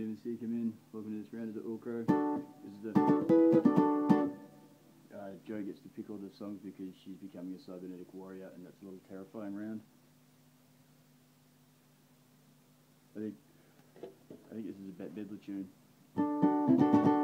even see you come in. Welcome to this round of the Ullcro. This is the uh, Joe gets to pick all the songs because she's becoming a cybernetic warrior, and that's a little terrifying round. I think I think this is a Bette Midler tune.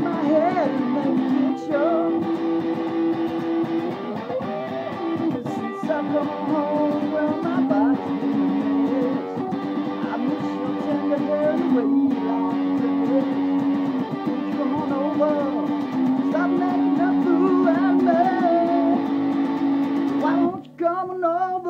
My head. Since I've come home, well, my mess. I miss your tender way. Come on over, stop making me. Why don't you come on over?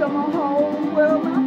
till my whole world.